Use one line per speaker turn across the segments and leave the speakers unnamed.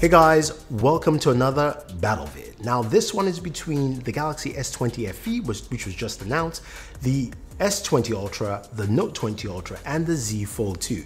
Hey guys, welcome to another battle vid. Now this one is between the Galaxy S20 FE, which, was just announced, the S20 Ultra, the Note 20 Ultra, and the Z Fold 2.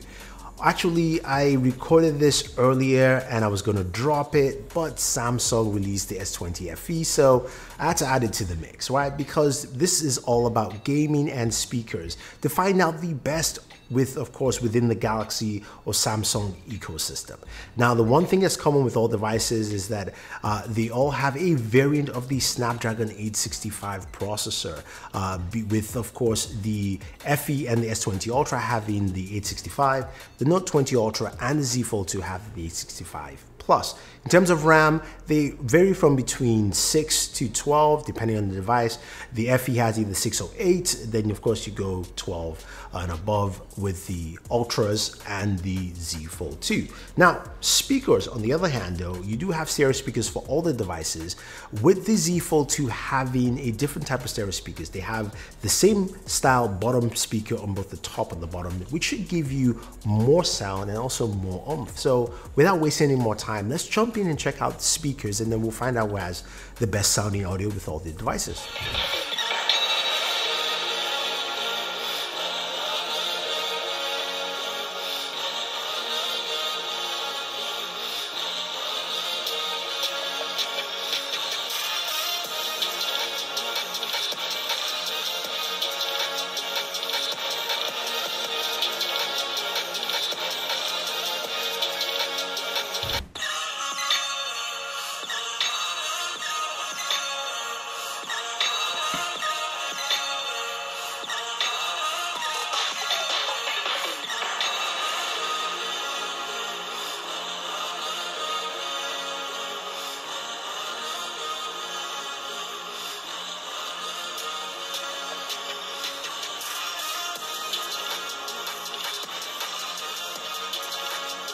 Actually, I recorded this earlier and I was gonna drop it, but Samsung released the S20 FE, so I had to add it to the mix, right? Because this is all about gaming and speakers to find out the best with, of course, within the Galaxy or Samsung ecosystem. Now, the one thing that's common with all devices is that uh, they all have a variant of the Snapdragon 865 processor, uh, with, of course, the FE and the S20 Ultra having the 865, the Note 20 Ultra and the Z Fold 2 have the 865 Plus. In terms of RAM, they vary from between 6 to 12, depending on the device. The FE has either 608, then of course you go 12 and above with the Ultras and the Z Fold 2. Now, speakers, on the other hand though, you do have stereo speakers for all the devices, with the Z Fold 2 having a different type of stereo speakers. They have the same style bottom speaker on both the top and the bottom, which should give you more sound and also more oomph. So without wasting any more time, time, let's jump in and check out the speakers and then we'll find out who has the best sounding audio with all the devices.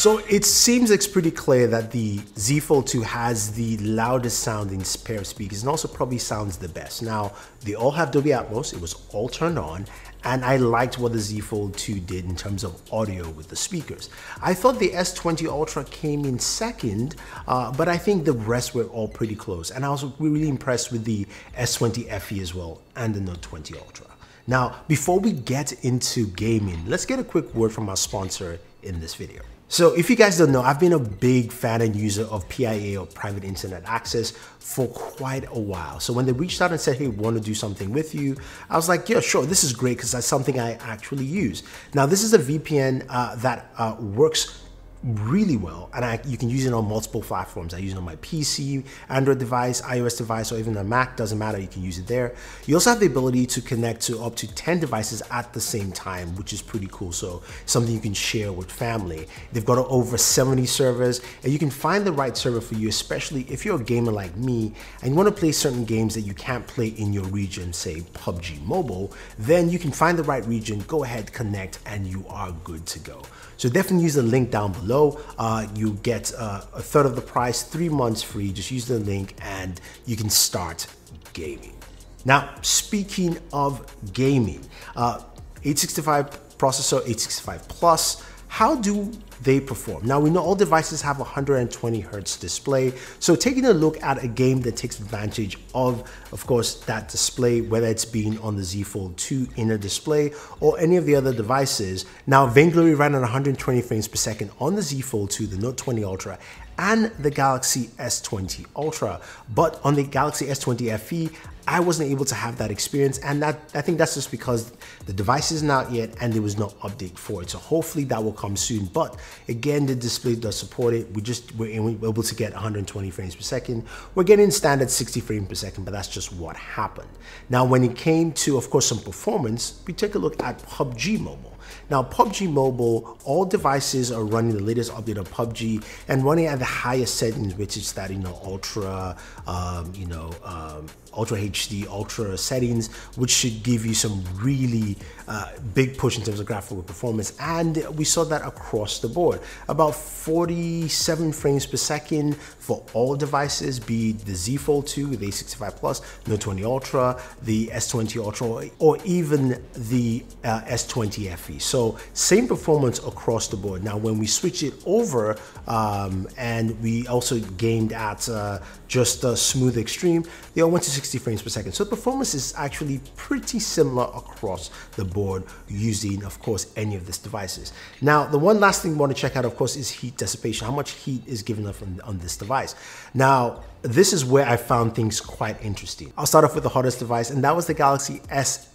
So it seems it's pretty clear that the Z Fold 2 has the loudest sounding pair of speakers and also probably sounds the best. Now, they all have Dolby Atmos, it was all turned on, and I liked what the Z Fold 2 did in terms of audio with the speakers. I thought the S20 Ultra came in second, uh, but I think the rest were all pretty close. And I was really impressed with the S20 FE as well and the Note 20 Ultra. Now, before we get into gaming, let's get a quick word from our sponsor in this video. So if you guys don't know, I've been a big fan and user of PIA or private internet access for quite a while. So when they reached out and said, hey, want to do something with you, I was like, yeah, sure, this is great because that's something I actually use. Now, this is a VPN uh, that uh, works really well and I, you can use it on multiple platforms. I use it on my PC, Android device, iOS device, or even a Mac, doesn't matter, you can use it there. You also have the ability to connect to up to 10 devices at the same time, which is pretty cool. So something you can share with family. They've got over 70 servers and you can find the right server for you, especially if you're a gamer like me and you wanna play certain games that you can't play in your region, say PUBG Mobile, then you can find the right region, go ahead, connect, and you are good to go. So definitely use the link down below. Uh, you get uh, a third of the price, three months free. Just use the link and you can start gaming. Now, speaking of gaming, uh, 865 processor, 865 plus, how do they perform? Now we know all devices have 120 hertz display, so taking a look at a game that takes advantage of, of course, that display, whether it's being on the Z Fold 2 inner display or any of the other devices. Now Vainglory ran at 120 frames per second on the Z Fold 2, the Note 20 Ultra, and the Galaxy S20 Ultra. But on the Galaxy S20 FE, I wasn't able to have that experience, and that I think that's just because the device isn't out yet and there was no update for it. So hopefully that will come soon. But again, the display does support it. We just we're able to get 120 frames per second. We're getting standard 60 frames per second, but that's just what happened. Now, when it came to, of course, some performance, we take a look at PUBG Mobile. Now, PUBG Mobile, all devices are running the latest update of PUBG and running at the highest settings, which is that, you know, ultra, um, you know, um, ultra HD, ultra settings, which should give you some really uh, big push in terms of graphical performance. And we saw that across the board. About 47 frames per second for all devices, be the Z Fold 2 with 865 Plus, Note 20 Ultra, the S20 Ultra, or even the uh, S20 FE. So same performance across the board. Now, when we switch it over um, and we also gamed at uh, just a smooth extreme, they all went to 60 frames per second. So performance is actually pretty similar across the board using, of course, any of these devices. Now, the one last thing we want to check out, of course, is heat dissipation. How much heat is given off on, on this device? Now, this is where I found things quite interesting. I'll start off with the hottest device, and that was the Galaxy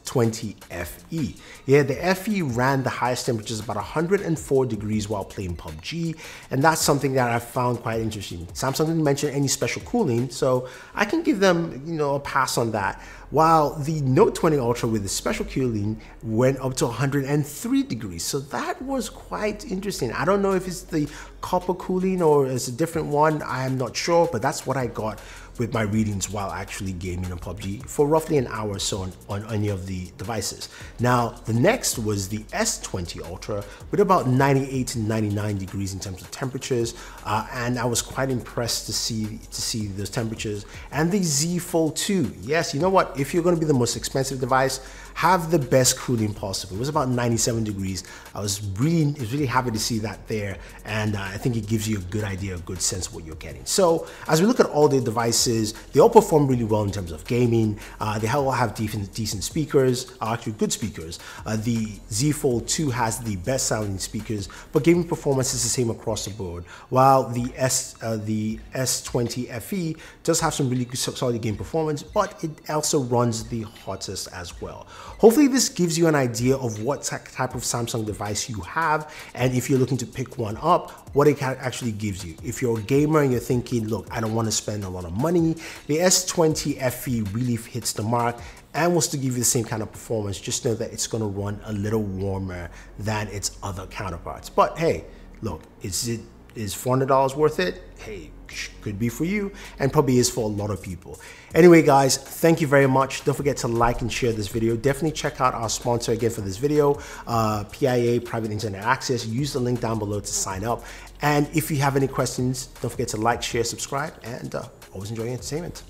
S20 FE. Yeah, the FE ran the highest temperatures about 104 degrees while playing PUBG, and that's something that I found quite interesting. Samsung didn't mention any special cooling, so I can give them, you know, a pass on that. While the Note 20 Ultra with the special cooling went up to 103 degrees, so that was quite interesting. I don't know if it's the copper cooling or it's a different one. I am not sure, but that's what I got with my readings while actually gaming on PUBG for roughly an hour or so on, on any of the devices. Now, the next was the S20 Ultra with about 98 to 99 degrees in terms of temperatures, uh, and I was quite impressed to see to see those temperatures. And the Z Fold 2, yes, you know what? If you're going to be the most expensive device, have the best cooling possible. It was about 97 degrees. I was really, was really happy to see that there, and uh, I think it gives you a good idea, a good sense of what you're getting. So as we look at all the devices, they all perform really well in terms of gaming. Uh, they all have decent, decent speakers, actually good speakers. Uh, the Z Fold 2 has the best sounding speakers, but gaming performance is the same across the board. While the S, uh, the S20 FE does have some really good solid game performance, but it also runs the hottest as well. Hopefully this gives you an idea of what type of Samsung device you have and if you're looking to pick one up, what it actually gives you. If you're a gamer and you're thinking, look, I don't want to spend a lot of money, the S20 FE really hits the mark and wants to give you the same kind of performance. Just know that it's going to run a little warmer than its other counterparts. But hey, look, is it is $400 worth it? Hey, could be for you and probably is for a lot of people. Anyway, guys, thank you very much. Don't forget to like and share this video. Definitely check out our sponsor again for this video, uh, PIA Private Internet Access. Use the link down below to sign up. And if you have any questions, don't forget to like, share, subscribe, and uh, always enjoy entertainment.